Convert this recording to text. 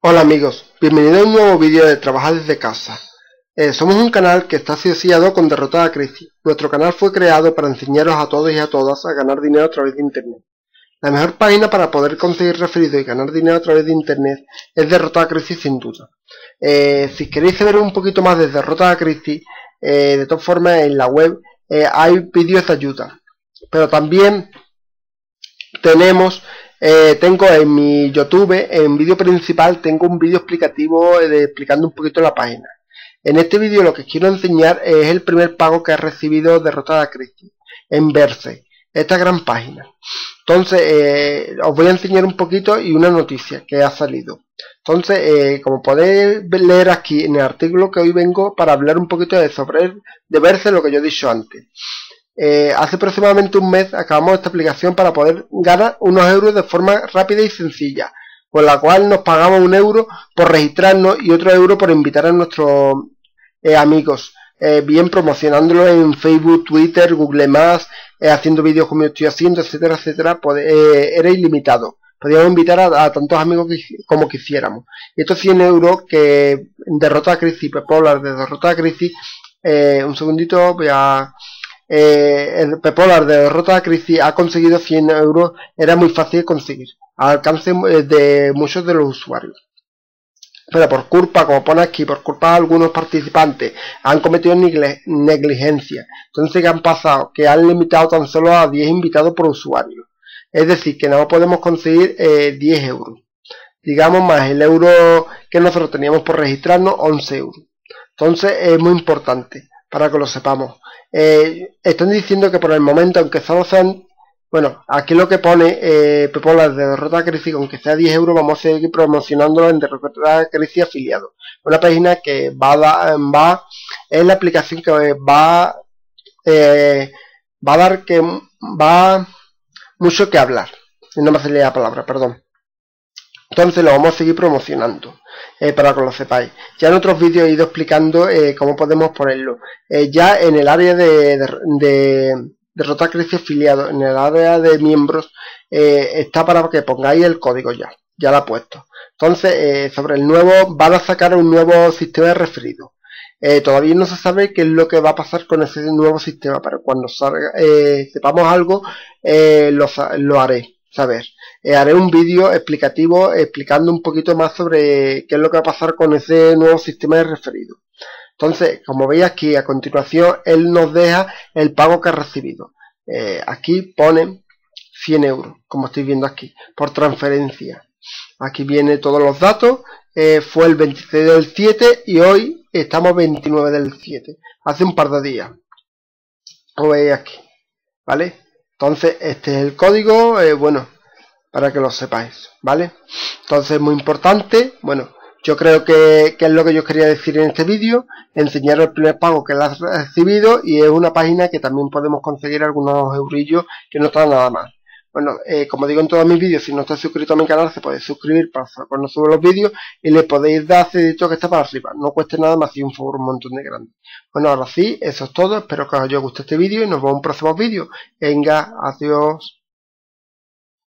Hola amigos, bienvenidos a un nuevo vídeo de Trabajar desde casa. Eh, somos un canal que está asociado con Derrotada Crisis. Nuestro canal fue creado para enseñaros a todos y a todas a ganar dinero a través de internet. La mejor página para poder conseguir referidos y ganar dinero a través de internet es Derrotada Crisis sin duda. Eh, si queréis saber un poquito más de Derrotada Crisis, eh, de todas formas en la web hay vídeos de ayuda. Pero también tenemos eh, tengo en mi YouTube, en vídeo principal, tengo un vídeo explicativo de, explicando un poquito la página. En este vídeo lo que quiero enseñar es el primer pago que ha recibido Derrotada Cristi en Verse, esta gran página. Entonces, eh, os voy a enseñar un poquito y una noticia que ha salido. Entonces, eh, como podéis leer aquí en el artículo que hoy vengo para hablar un poquito de sobre de Verse lo que yo he dicho antes. Eh, hace aproximadamente un mes acabamos esta aplicación para poder ganar unos euros de forma rápida y sencilla, con la cual nos pagamos un euro por registrarnos y otro euro por invitar a nuestros eh, amigos, eh, bien promocionándolo en Facebook, Twitter, Google Maps, haciendo vídeos como yo estoy haciendo, etcétera, etcétera, era ilimitado. Podíamos invitar a, tantos amigos como quisiéramos. Estos 100 euros que derrota a Crisis, Pepolar de derrota a Crisis, un segundito, voy a eh, el Pepolar de derrota a Crisis ha conseguido 100 euros, era muy fácil conseguir, al alcance eh, de muchos de los usuarios. Pero por culpa, como pone aquí, por culpa de algunos participantes, han cometido negligencia. Entonces, ¿qué han pasado? Que han limitado tan solo a 10 invitados por usuario. Es decir, que no podemos conseguir 10 eh, euros. Digamos más el euro que nosotros teníamos por registrarnos, 11 euros. Entonces, es muy importante para que lo sepamos. Eh, están diciendo que por el momento, aunque sean, bueno, aquí lo que pone eh, Pepola de Derrota Crisis, aunque sea 10 euros, vamos a seguir promocionándolo en Derrota Crisis afiliado. Una página que va a va, es la aplicación que va, eh, va a dar que va mucho que hablar. No me sale la palabra, perdón. Entonces lo vamos a seguir promocionando. Eh, para que lo sepáis. Ya en otros vídeos he ido explicando eh, cómo podemos ponerlo. Eh, ya en el área de, de, de, Crecio afiliado, en el área de miembros, está para que pongáis el código ya. Ya lo he puesto. Entonces, sobre el nuevo, van a sacar un nuevo sistema de referido. todavía no se sabe qué es lo que va a pasar con ese nuevo sistema, pero cuando salga, sepamos algo, lo, lo haré saber. Eh, haré un vídeo explicativo explicando un poquito más sobre qué es lo que va a pasar con ese nuevo sistema de referido. Entonces, como veis aquí a continuación, él nos deja el pago que ha recibido. Eh, aquí pone 100 euros, como estoy viendo aquí, por transferencia. Aquí viene todos los datos. Eh, fue el 26 del 7 y hoy estamos 29 del 7. Hace un par de días. Como veis aquí. ¿Vale? Entonces, este es el código. bueno, para que lo sepáis, ¿vale? Entonces, muy importante, bueno, yo creo que, es lo que yo quería decir en este vídeo, enseñar el primer pago que has recibido y es una página que también podemos conseguir algunos eurillos que no están nada mal. Bueno, eh, como digo en todos mis vídeos, si no estás suscrito a mi canal, se puede suscribir para cuando subo los vídeos y le podéis dar cedito que está para arriba. No cueste nada más y un favor un montón de grande. Bueno, ahora sí, eso es todo. Espero que os haya gustado este vídeo y nos vemos en un próximo vídeo. Venga, adiós.